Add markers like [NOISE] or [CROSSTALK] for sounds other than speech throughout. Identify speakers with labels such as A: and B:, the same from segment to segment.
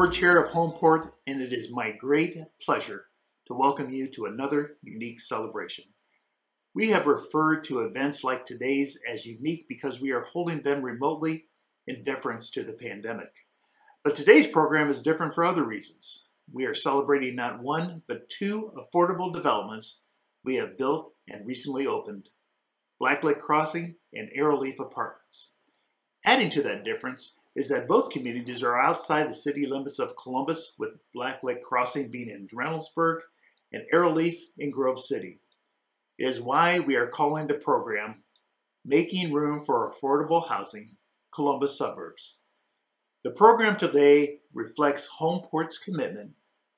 A: board chair of Homeport, and it is my great pleasure to welcome you to another unique celebration. We have referred to events like today's as unique because we are holding them remotely in deference to the pandemic. But today's program is different for other reasons. We are celebrating not one, but two affordable developments we have built and recently opened Blacklick Crossing and Arrowleaf Apartments. Adding to that difference is that both communities are outside the city limits of Columbus, with Blacklick Crossing being in Reynoldsburg and Arrowleaf in Grove City. It is why we are calling the program Making Room for Affordable Housing Columbus Suburbs. The program today reflects Homeport's commitment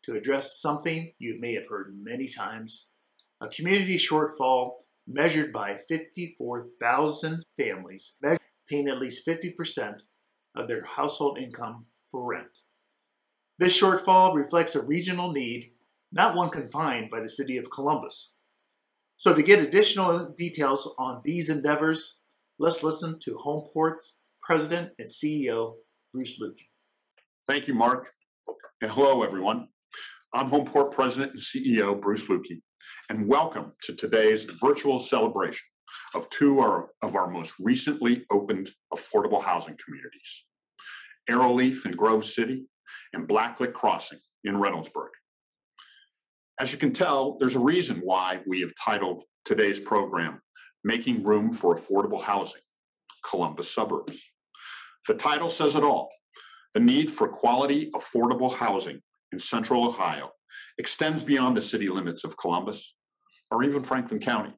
A: to address something you may have heard many times a community shortfall measured by 54,000 families paying at least 50% of their household income for rent. This shortfall reflects a regional need, not one confined by the city of Columbus. So, to get additional details on these endeavors, let's listen to Homeport's President and CEO, Bruce Luecke.
B: Thank you, Mark. And hello, everyone. I'm Homeport President and CEO, Bruce Luecke, and welcome to today's virtual celebration of two of our most recently opened affordable housing communities, Arrowleaf in Grove City and Blacklick Crossing in Reynoldsburg. As you can tell, there's a reason why we have titled today's program, Making Room for Affordable Housing, Columbus Suburbs. The title says it all. The need for quality, affordable housing in central Ohio extends beyond the city limits of Columbus or even Franklin County.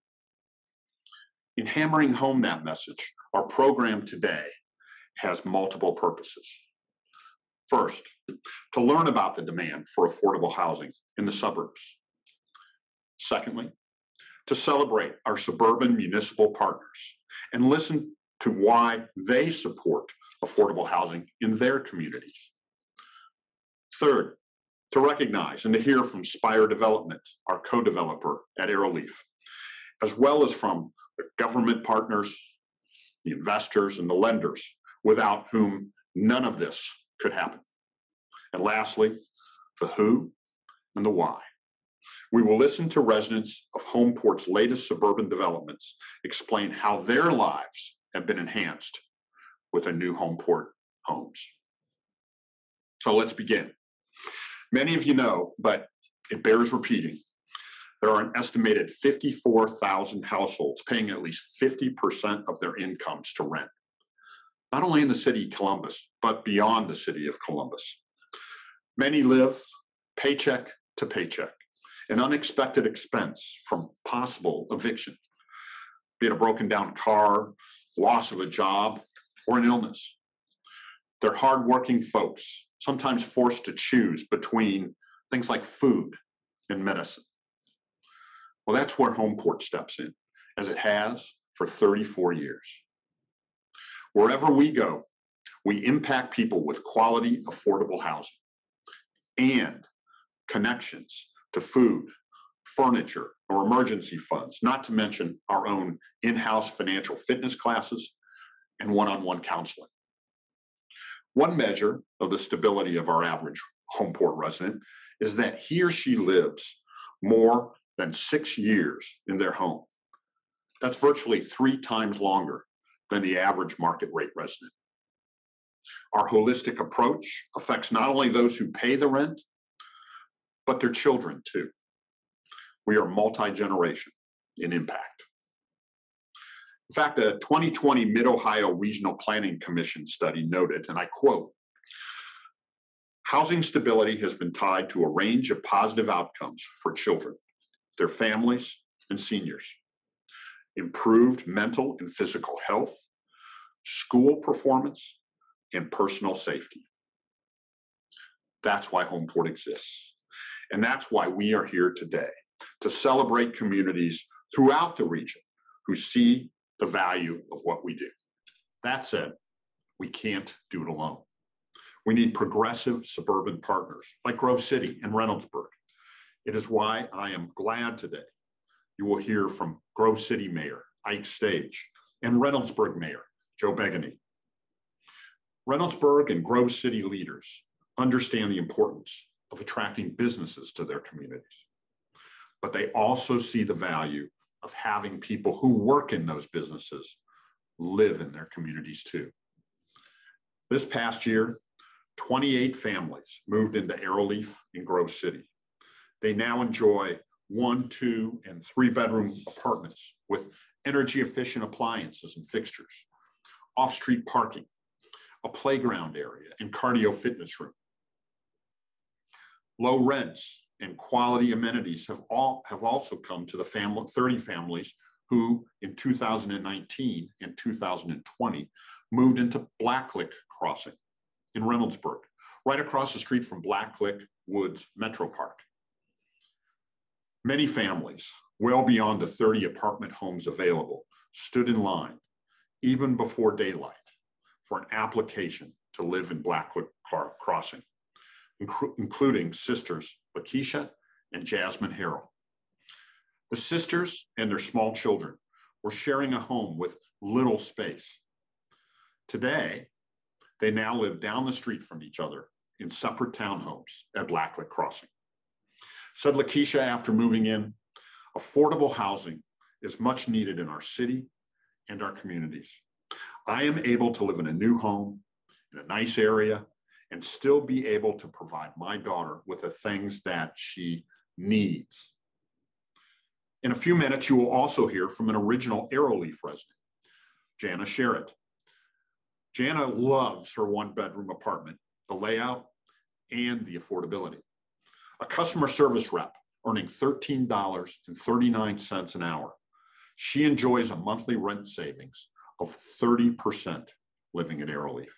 B: In hammering home that message, our program today has multiple purposes. First, to learn about the demand for affordable housing in the suburbs. Secondly, to celebrate our suburban municipal partners and listen to why they support affordable housing in their communities. Third, to recognize and to hear from Spire Development, our co-developer at Arrowleaf, as well as from the government partners, the investors, and the lenders, without whom none of this could happen. And lastly, the who and the why. We will listen to residents of Homeport's latest suburban developments explain how their lives have been enhanced with a new Homeport homes. So let's begin. Many of you know, but it bears repeating, there are an estimated 54,000 households paying at least 50% of their incomes to rent, not only in the city of Columbus, but beyond the city of Columbus. Many live paycheck to paycheck, an unexpected expense from possible eviction, be it a broken down car, loss of a job, or an illness. They're hardworking folks, sometimes forced to choose between things like food and medicine. Well, that's where Homeport steps in, as it has for 34 years. Wherever we go, we impact people with quality, affordable housing and connections to food, furniture, or emergency funds, not to mention our own in house financial fitness classes and one on one counseling. One measure of the stability of our average Homeport resident is that he or she lives more than six years in their home. That's virtually three times longer than the average market rate resident. Our holistic approach affects not only those who pay the rent, but their children too. We are multi generation in impact. In fact, a 2020 Mid Ohio Regional Planning Commission study noted, and I quote, housing stability has been tied to a range of positive outcomes for children their families, and seniors. Improved mental and physical health, school performance, and personal safety. That's why Homeport exists. And that's why we are here today to celebrate communities throughout the region who see the value of what we do. That said, we can't do it alone. We need progressive suburban partners like Grove City and Reynoldsburg it is why I am glad today you will hear from Grove City Mayor Ike Stage and Reynoldsburg Mayor Joe Begeny. Reynoldsburg and Grove City leaders understand the importance of attracting businesses to their communities, but they also see the value of having people who work in those businesses live in their communities too. This past year, 28 families moved into Arrowleaf in Grove City. They now enjoy one, two, and three bedroom apartments with energy efficient appliances and fixtures, off street parking, a playground area, and cardio fitness room. Low rents and quality amenities have all have also come to the family 30 families who in 2019 and 2020 moved into Blacklick Crossing in Reynoldsburg, right across the street from Blacklick Woods Metro Park. Many families, well beyond the 30 apartment homes available, stood in line even before daylight for an application to live in Blacklick Crossing, including sisters Lakeisha and Jasmine Harrell. The sisters and their small children were sharing a home with little space. Today, they now live down the street from each other in separate townhomes at Blacklick Crossing. Said Lakeisha after moving in, affordable housing is much needed in our city and our communities. I am able to live in a new home in a nice area and still be able to provide my daughter with the things that she needs. In a few minutes, you will also hear from an original Arrowleaf resident, Janna Sharrett. Janna loves her one bedroom apartment, the layout, and the affordability. A customer service rep earning $13.39 an hour. She enjoys a monthly rent savings of 30% living at Arrowleaf.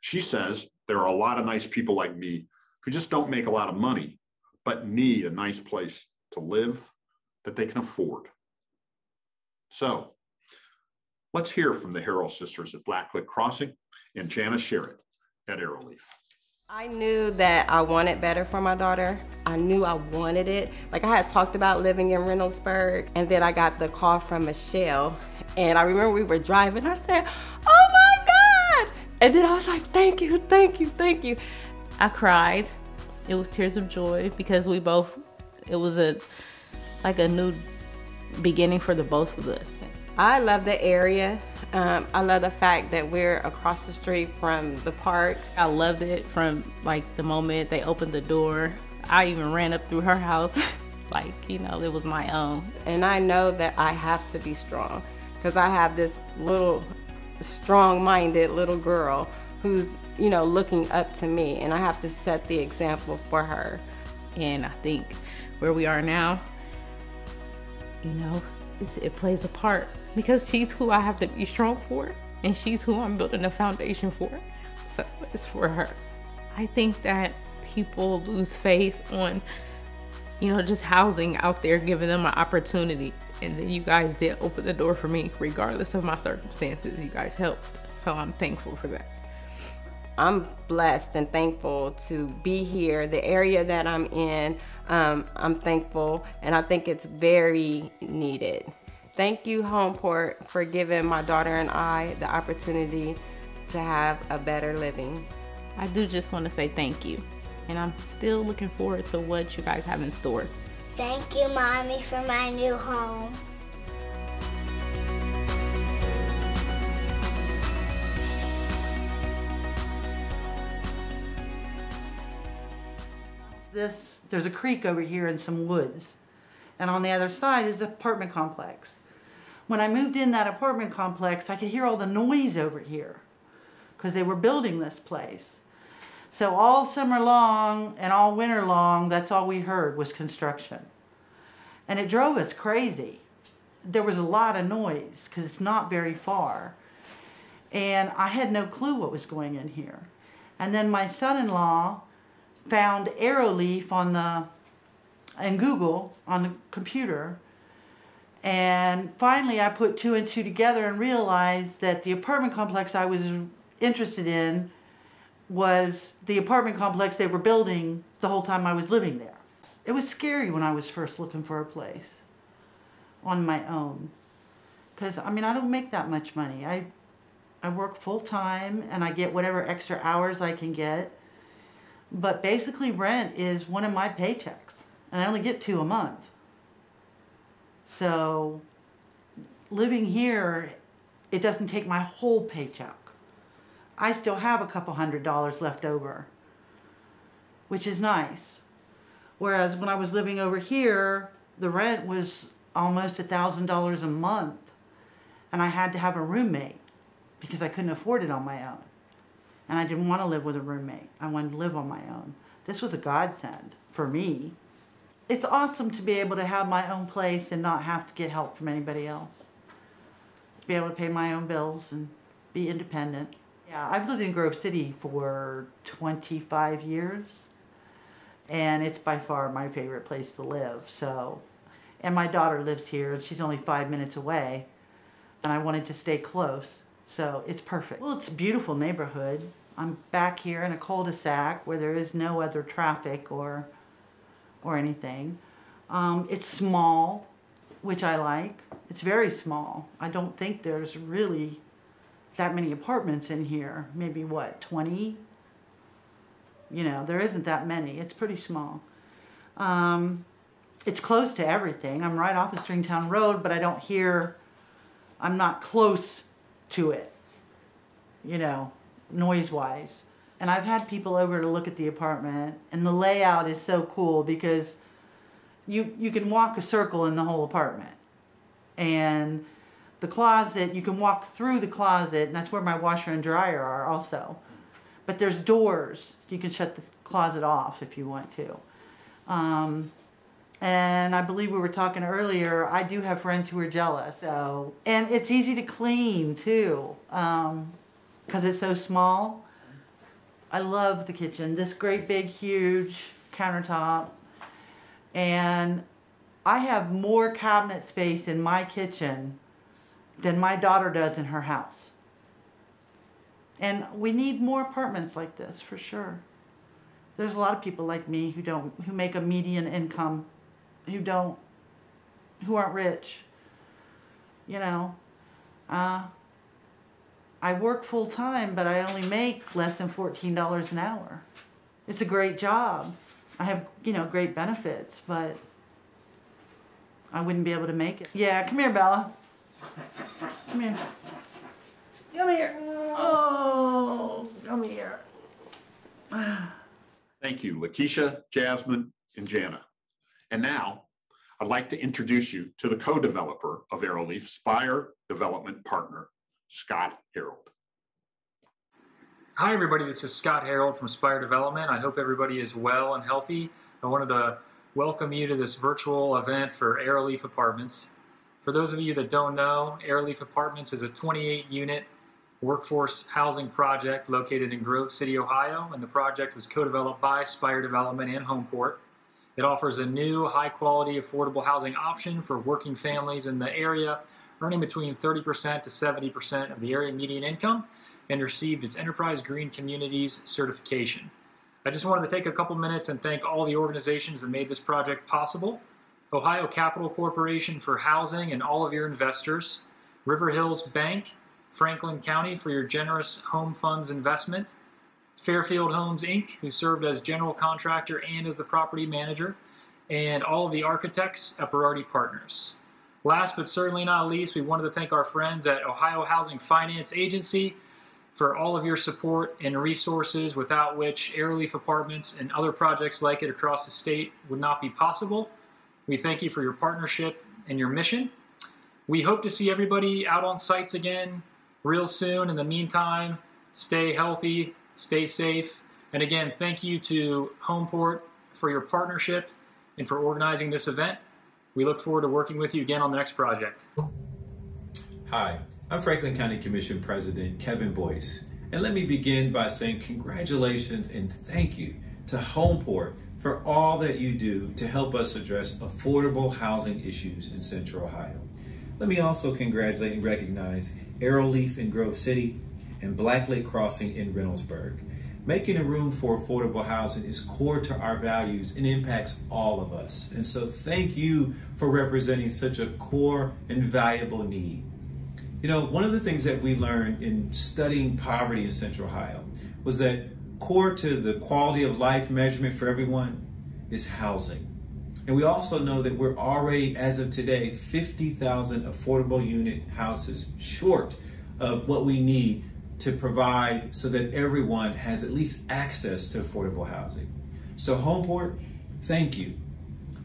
B: She says there are a lot of nice people like me who just don't make a lot of money, but need a nice place to live that they can afford. So let's hear from the Harrell sisters at Blacklick Crossing and Janice Sharrett at Arrowleaf.
C: I knew that I wanted better for my daughter. I knew I wanted it. Like I had talked about living in Reynoldsburg and then I got the call from Michelle and I remember we were driving. I said, oh my God. And then I was like, thank you, thank you, thank you.
D: I cried. It was tears of joy because we both, it was a, like a new beginning for the both of us.
C: I love the area. Um, I love the fact that we're across the street from the park.
D: I loved it from like the moment they opened the door. I even ran up through her house [LAUGHS] like, you know, it was my own.
C: And I know that I have to be strong because I have this little strong-minded little girl who's, you know, looking up to me and I have to set the example for her.
D: And I think where we are now, you know, it plays a part because she's who I have to be strong for and she's who I'm building a foundation for. So it's for her. I think that people lose faith on, you know, just housing out there, giving them an opportunity and then you guys did open the door for me regardless of my circumstances you guys helped so i'm thankful for that
C: i'm blessed and thankful to be here the area that i'm in um, i'm thankful and i think it's very needed thank you homeport for giving my daughter and i the opportunity to have a better living
D: i do just want to say thank you and i'm still looking forward to what you guys have in store
E: Thank you, Mommy, for my new home.
F: This, there's a creek over here and some woods. And on the other side is the apartment complex. When I moved in that apartment complex, I could hear all the noise over here because they were building this place. So all summer long and all winter long, that's all we heard was construction. And it drove us crazy. There was a lot of noise because it's not very far. And I had no clue what was going in here. And then my son-in-law found Arrowleaf on the, in Google on the computer. And finally I put two and two together and realized that the apartment complex I was interested in was the apartment complex they were building the whole time I was living there. It was scary when I was first looking for a place on my own. Because, I mean, I don't make that much money. I, I work full time and I get whatever extra hours I can get. But basically, rent is one of my paychecks, and I only get two a month. So, living here, it doesn't take my whole paycheck. I still have a couple hundred dollars left over, which is nice. Whereas when I was living over here, the rent was almost a thousand dollars a month, and I had to have a roommate because I couldn't afford it on my own. And I didn't want to live with a roommate. I wanted to live on my own. This was a godsend for me. It's awesome to be able to have my own place and not have to get help from anybody else. To be able to pay my own bills and be independent. Yeah, I've lived in Grove City for 25 years. And it's by far my favorite place to live. So, and my daughter lives here and she's only five minutes away. And I wanted to stay close. So it's perfect. Well, it's a beautiful neighborhood. I'm back here in a cul-de-sac where there is no other traffic or, or anything. Um, it's small, which I like. It's very small. I don't think there's really that many apartments in here. Maybe what, 20? You know, there isn't that many. It's pretty small. Um, it's close to everything. I'm right off of Stringtown Road, but I don't hear, I'm not close to it, you know, noise wise. And I've had people over to look at the apartment, and the layout is so cool because you you can walk a circle in the whole apartment. And the closet, you can walk through the closet, and that's where my washer and dryer are also. But there's doors. You can shut the closet off if you want to. Um, and I believe we were talking earlier, I do have friends who are jealous. So, and it's easy to clean too, because um, it's so small. I love the kitchen. This great big huge countertop. And I have more cabinet space in my kitchen than my daughter does in her house. And we need more apartments like this for sure. There's a lot of people like me who don't who make a median income who don't, who aren't rich. You know, uh, I work full time, but I only make less than $14 an hour. It's a great job. I have, you know, great benefits, but I wouldn't be able to make it. Yeah, come here, Bella. Come here. Come here. Oh, come here.
B: Thank you, Lakeisha, Jasmine, and Janna. And now I'd like to introduce you to the co-developer of Arrowleaf, Spire Development Partner, Scott Harrold.
G: Hi everybody, this is Scott Harrold from Spire Development. I hope everybody is well and healthy. I wanted to welcome you to this virtual event for Arrowleaf Apartments. For those of you that don't know, Arrowleaf Apartments is a 28 unit workforce housing project located in Grove City, Ohio, and the project was co-developed by Spire Development and Homeport. It offers a new, high quality, affordable housing option for working families in the area, earning between 30% to 70% of the area median income, and received its Enterprise Green Communities certification. I just wanted to take a couple minutes and thank all the organizations that made this project possible. Ohio Capital Corporation for housing and all of your investors, River Hills Bank, Franklin County for your generous home funds investment, Fairfield Homes Inc., who served as general contractor and as the property manager, and all of the architects at Berardi Partners. Last but certainly not least, we wanted to thank our friends at Ohio Housing Finance Agency for all of your support and resources without which Arrowleaf Apartments and other projects like it across the state would not be possible. We thank you for your partnership and your mission. We hope to see everybody out on sites again real soon. In the meantime, stay healthy, stay safe. And again, thank you to Homeport for your partnership and for organizing this event. We look forward to working with you again on the next project.
H: Hi, I'm Franklin County Commission President Kevin Boyce. And let me begin by saying congratulations and thank you to Homeport for all that you do to help us address affordable housing issues in Central Ohio. Let me also congratulate and recognize Arrowleaf in Grove City and Blacklick Crossing in Reynoldsburg. Making a room for affordable housing is core to our values and impacts all of us. And so thank you for representing such a core and valuable need. You know, one of the things that we learned in studying poverty in Central Ohio was that core to the quality of life measurement for everyone is housing. And we also know that we're already, as of today, 50,000 affordable unit houses short of what we need to provide so that everyone has at least access to affordable housing. So Homeport, thank you.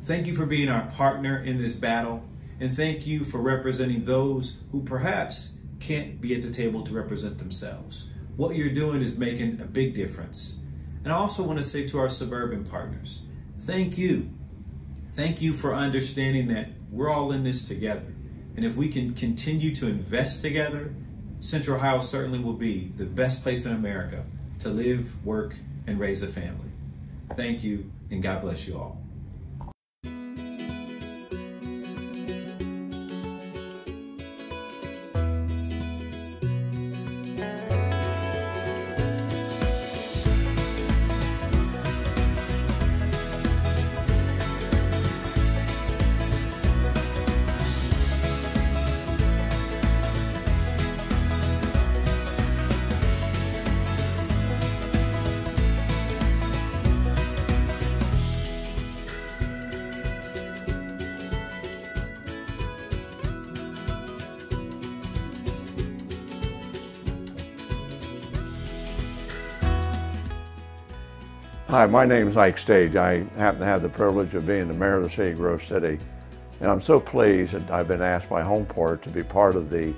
H: Thank you for being our partner in this battle. And thank you for representing those who perhaps can't be at the table to represent themselves. What you're doing is making a big difference. And I also want to say to our suburban partners, thank you. Thank you for understanding that we're all in this together. And if we can continue to invest together, Central Ohio certainly will be the best place in America to live, work, and raise a family. Thank you, and God bless you all.
I: Hi, my name is Ike Stage. I happen to have the privilege of being the mayor of the city of Grove City. And I'm so pleased that I've been asked by Homeport to be part of the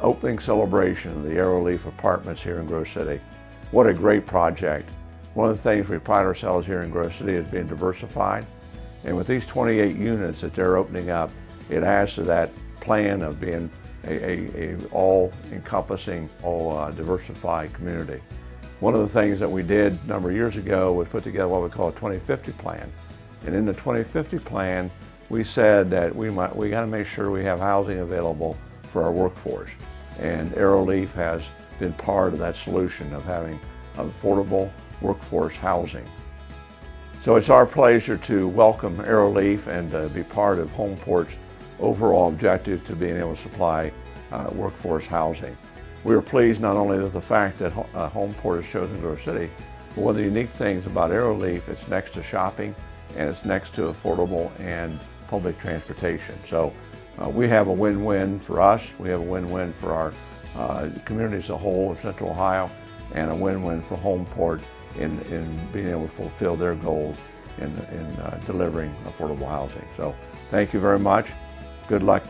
I: opening celebration of the Arrowleaf Apartments here in Grove City. What a great project. One of the things we pride ourselves here in Grove City is being diversified. And with these 28 units that they're opening up, it adds to that plan of being a, a, a all-encompassing, all uh, diversified community. One of the things that we did a number of years ago was put together what we call a 2050 plan. And in the 2050 plan, we said that we might we got to make sure we have housing available for our workforce. And Arrowleaf has been part of that solution of having affordable workforce housing. So it's our pleasure to welcome Arrowleaf and uh, be part of Homeport's overall objective to being able to supply uh, workforce housing. We were pleased not only with the fact that uh, Homeport is chosen Grove City, but one of the unique things about Arrowleaf, it's next to shopping and it's next to affordable and public transportation. So uh, we have a win-win for us, we have a win-win for our uh, community as a whole of Central Ohio, and a win-win for Homeport in, in being able to fulfill their goals in, in uh, delivering affordable housing. So thank you very much. Good luck,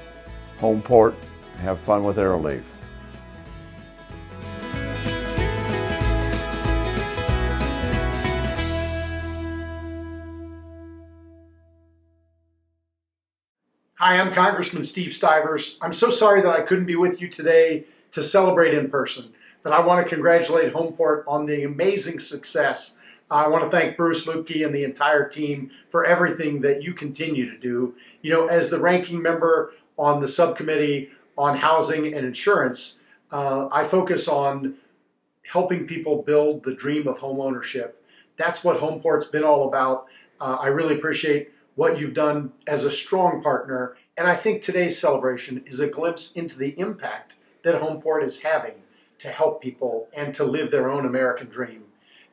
I: Homeport. Have fun with Arrowleaf.
J: Hi, I'm Congressman Steve Stivers. I'm so sorry that I couldn't be with you today to celebrate in person, but I want to congratulate Homeport on the amazing success. I want to thank Bruce Luecke and the entire team for everything that you continue to do. You know, as the ranking member on the subcommittee on housing and insurance, uh, I focus on helping people build the dream of home ownership. That's what Homeport's been all about. Uh, I really appreciate what you've done as a strong partner. And I think today's celebration is a glimpse into the impact that Homeport is having to help people and to live their own American dream.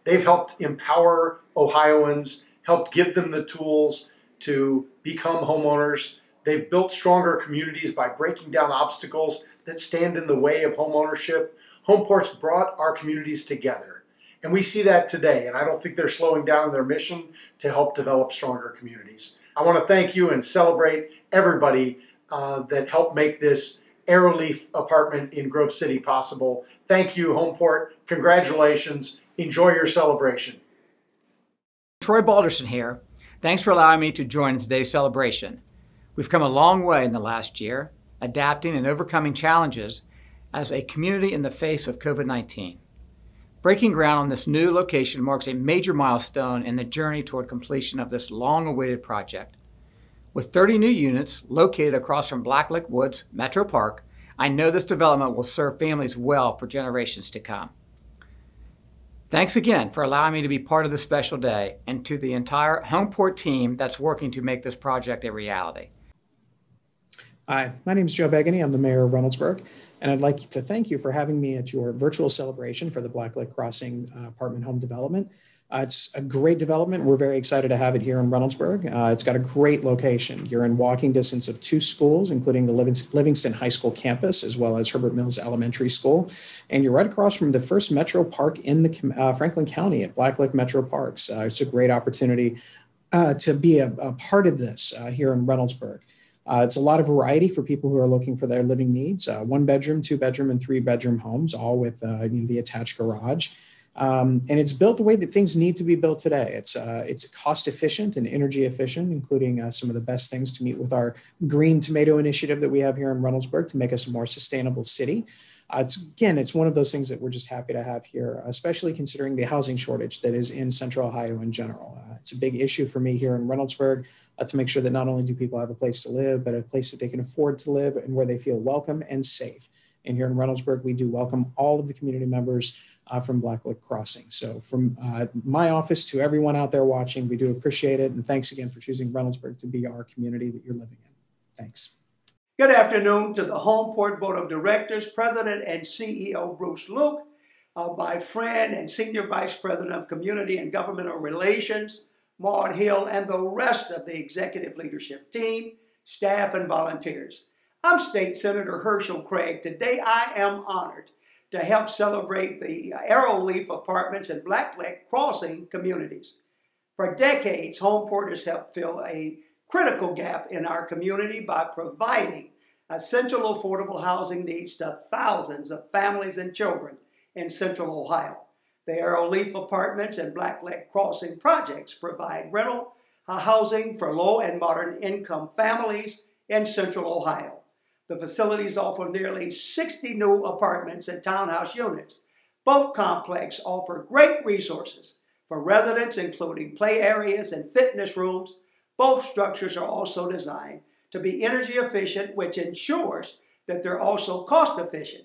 J: They've helped empower Ohioans, helped give them the tools to become homeowners. They've built stronger communities by breaking down obstacles that stand in the way of homeownership. Homeport's brought our communities together and we see that today, and I don't think they're slowing down their mission to help develop stronger communities. I want to thank you and celebrate everybody uh, that helped make this Arrowleaf apartment in Grove City possible. Thank you, Homeport. Congratulations. Enjoy your celebration.
K: Troy Balderson here. Thanks for allowing me to join in today's celebration. We've come a long way in the last year, adapting and overcoming challenges as a community in the face of COVID 19. Breaking ground on this new location marks a major milestone in the journey toward completion of this long-awaited project. With 30 new units located across from Blacklick Woods Metro Park, I know this development will serve families well for generations to come. Thanks again for allowing me to be part of this special day and to the entire Homeport team that's working to make this project a reality.
L: Hi, my name is Joe Begeny. I'm the mayor of Reynoldsburg, and I'd like to thank you for having me at your virtual celebration for the Blacklick Crossing uh, apartment home development. Uh, it's a great development. We're very excited to have it here in Reynoldsburg. Uh, it's got a great location. You're in walking distance of two schools, including the Livingston High School campus, as well as Herbert Mills Elementary School. And you're right across from the first metro park in the uh, Franklin County at Blacklick Metro Parks. Uh, it's a great opportunity uh, to be a, a, part of this here in Reynoldsburg. It's a lot of variety for people who are looking for their living needs. one bedroom, two bedroom, and three bedroom homes, all with you know, the attached garage. Um, and it's built the way that things need to be built today. It's uh, it's cost efficient and energy efficient, including uh, some of the best things to meet with our green tomato initiative that we have here in Reynoldsburg to make us a more sustainable city. Uh, it's again, it's one of those things that we're just happy to have here, especially considering the housing shortage that is in Central Ohio in general. Uh, it's a big issue for me here in Reynoldsburg uh, to make sure that not only do people have a place to live, but a place that they can afford to live and where they feel welcome and safe. And here in Reynoldsburg, we do welcome all of the community members uh, from Blacklick Crossing. So from uh, my office to everyone out there watching, we do appreciate it. And thanks again for choosing Reynoldsburg to be our community that you're living in. Thanks.
M: Good afternoon to the Homeport Board of Directors, President and CEO Bruce Luecke, uh, my friend and Senior Vice President of Community and Governmental Relations, Maud Hill, and the rest of the executive leadership team, staff, and volunteers. I'm State Senator Hearcel Craig. Today I am honored to help celebrate the Arrowleaf Apartments and Blacklick Crossing communities. For decades, Homeport has helped fill a critical gap in our community by providing essential affordable housing needs to thousands of families and children in central Ohio. The Arrowleaf Apartments and Blacklick Crossing projects provide rental uh, housing for low and moderate income families in central Ohio. The facilities offer nearly 60 new apartments and townhouse units. Both complexes offer great resources for residents, including play areas and fitness rooms. Both structures are also designed to be energy efficient, which ensures that they're also cost efficient.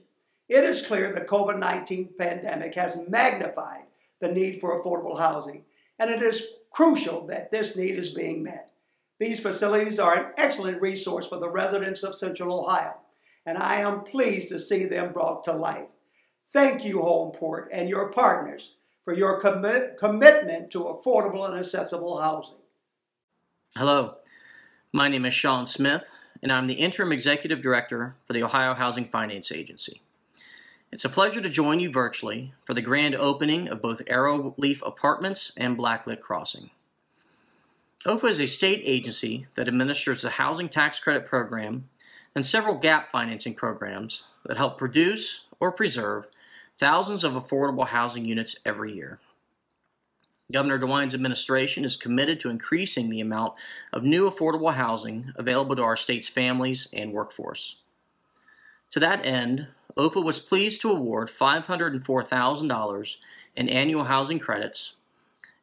M: It is clear the COVID 19 pandemic has magnified the need for affordable housing, and it is crucial that this need is being met. These facilities are an excellent resource for the residents of Central Ohio, and I am pleased to see them brought to life. Thank you, Homeport, and your partners for your commi commitment to affordable and accessible housing.
N: Hello, my name is Shawn Smith, and I'm the Interim Executive Director for the Ohio Housing Finance Agency. It's a pleasure to join you virtually for the grand opening of both Arrowleaf Apartments and Blacklick Crossing. OFA is a state agency that administers the Housing Tax Credit Program and several gap financing programs that help produce or preserve thousands of affordable housing units every year. Governor DeWine's administration is committed to increasing the amount of new affordable housing available to our state's families and workforce. To that end, OFA was pleased to award $504,000 in annual housing credits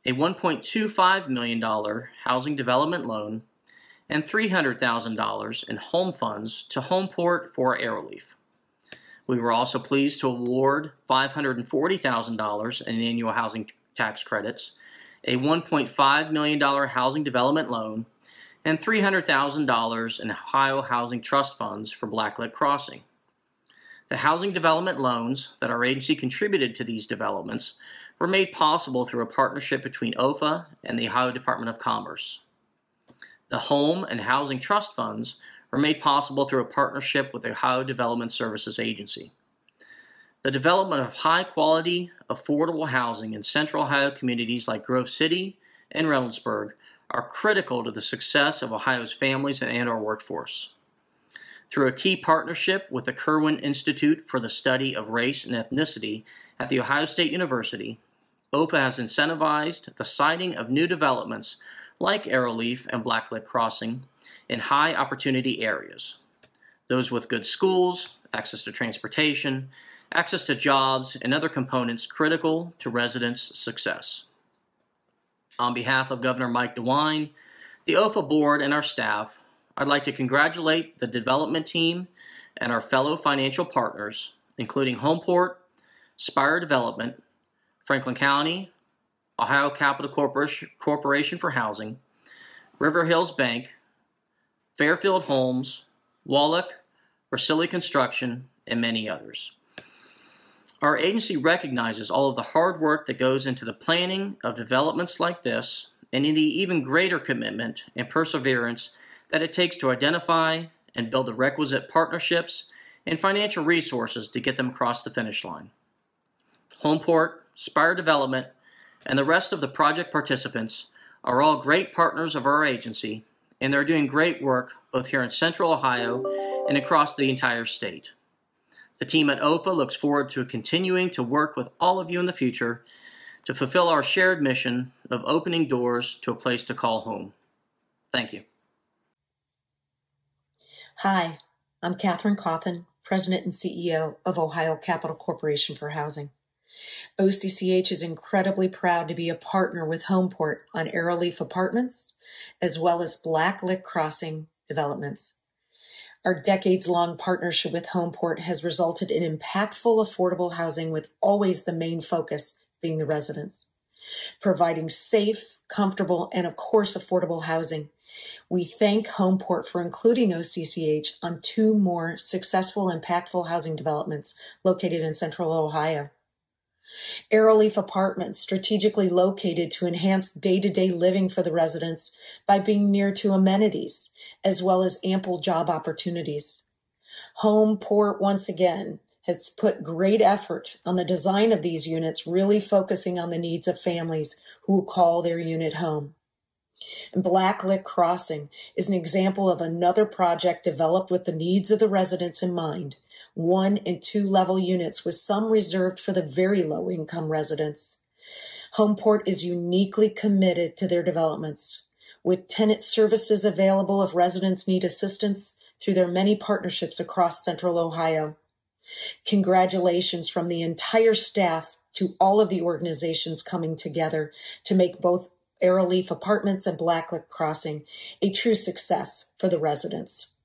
N: a $1.25 million housing development loan, and $300,000 in home funds to Homeport for Arrowleaf. We were also pleased to award $540,000 in annual housing tax credits, a $1.5 million housing development loan, and $300,000 in Ohio Housing Trust funds for Blacklick Crossing. The housing development loans that our agency contributed to these developments were made possible through a partnership between OFA and the Ohio Department of Commerce. The Home and Housing Trust Funds were made possible through a partnership with the Ohio Development Services Agency. The development of high-quality, affordable housing in central Ohio communities like Grove City and Reynoldsburg are critical to the success of Ohio's families and our workforce. Through a key partnership with the Kirwan Institute for the Study of Race and Ethnicity at The Ohio State University, OFA has incentivized the siting of new developments like Arrowleaf and Blacklick Crossing in high opportunity areas. Those with good schools, access to transportation, access to jobs, and other components critical to residents' success. On behalf of Governor Mike DeWine, the OFA board, and our staff, I'd like to congratulate the development team and our fellow financial partners, including Homeport, Spire Development, Franklin County, Ohio Capital Corporation for Housing, River Hills Bank, Fairfield Homes, Wallach, Brasili Construction, and many others. Our agency recognizes all of the hard work that goes into the planning of developments like this and in the even greater commitment and perseverance that it takes to identify and build the requisite partnerships and financial resources to get them across the finish line. Homeport, Spire Development, and the rest of the project participants are all great partners of our agency, and they're doing great work both here in Central Ohio and across the entire state. The team at OFA looks forward to continuing to work with all of you in the future to fulfill our shared mission of opening doors to a place to call home. Thank you.
O: Hi, I'm Catherine Cawthon, President and CEO of Ohio Capital Corporation for Housing. OCCH is incredibly proud to be a partner with Homeport on Arrowleaf Apartments, as well as Blacklick Crossing developments. Our decades long partnership with Homeport has resulted in impactful affordable housing with always the main focus being the residents. Providing safe, comfortable, and of course affordable housing. We thank Homeport for including OCCH on two more successful, impactful housing developments located in central Ohio. Arrowleaf Apartments, strategically located to enhance day to day living for the residents by being near to amenities, as well as ample job opportunities. Homeport, once again, has put great effort on the design of these units, really focusing on the needs of families who call their unit home. And Blacklick Crossing is an example of another project developed with the needs of the residents in mind one and two level units with some reserved for the very low income residents. Homeport is uniquely committed to their developments with tenant services available if residents need assistance through their many partnerships across central Ohio. Congratulations from the entire staff to all of the organizations coming together to make both Arrowleaf Apartments and Blacklick Crossing a true success for the residents.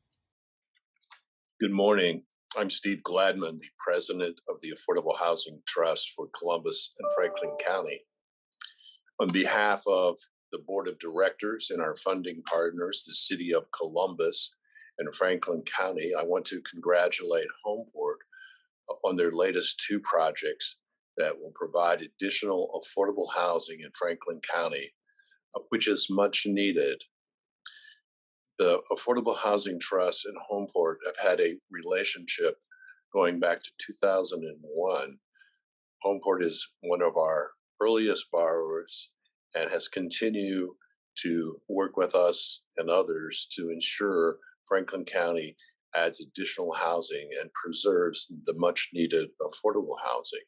P: Good morning. I'm Steve Gladman, the president of the Affordable Housing Trust for Columbus and Franklin County. On behalf of the board of directors and our funding partners, the city of Columbus and Franklin County, I want to congratulate Homeport on their latest two projects that will provide additional affordable housing in Franklin County, Uh, which is much needed the Affordable Housing Trust and Homeport have had a relationship going back to 2001. Homeport is one of our earliest borrowers and has continued to work with us and others to ensure Franklin County adds additional housing and preserves the much needed affordable housing.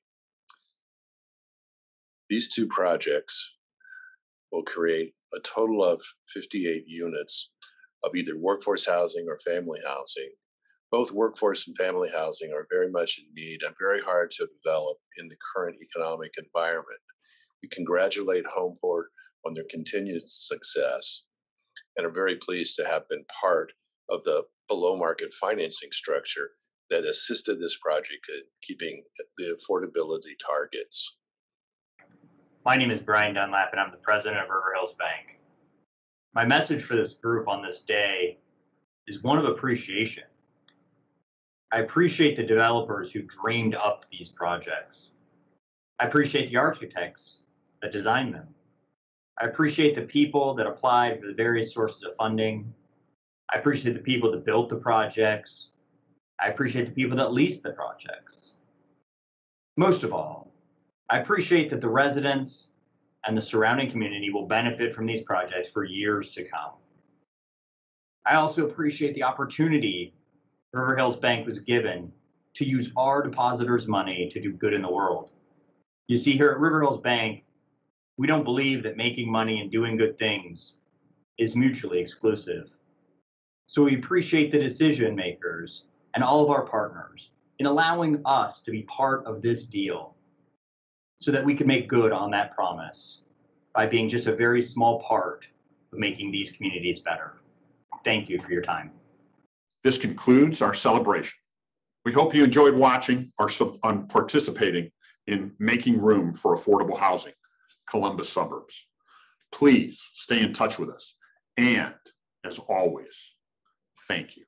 P: These two projects will create a total of 58 units of either workforce housing or family housing. Both workforce and family housing are very much in need and very hard to develop in the current economic environment. We congratulate Homeport on their continued success and are very pleased to have been part of the below market financing structure that assisted this project in keeping the affordability targets.
Q: My name is Brian Dunlap, and I'm the president of River Hills Bank my message for this group on this day is one of appreciation. I appreciate the developers who dreamed up these projects. I appreciate the architects that designed them. I appreciate the people that applied for the various sources of funding. I appreciate the people that built the projects. I appreciate the people that leased the projects. Most of all, I appreciate that the residents and the surrounding community will benefit from these projects for years to come. I also appreciate the opportunity River Hills Bank was given to use our depositors' money to do good in the world. You see, here at River Hills Bank, we don't believe that making money and doing good things is mutually exclusive. So we appreciate the decision makers and all of our partners in allowing us to be part of this deal so that we can make good on that promise by being just a very small part of making these communities better. Thank you for your time.
B: This concludes our celebration. We hope you enjoyed watching or um, participating in Making Room for Affordable Housing, Columbus Suburbs. Please stay in touch with us. And as always, thank you.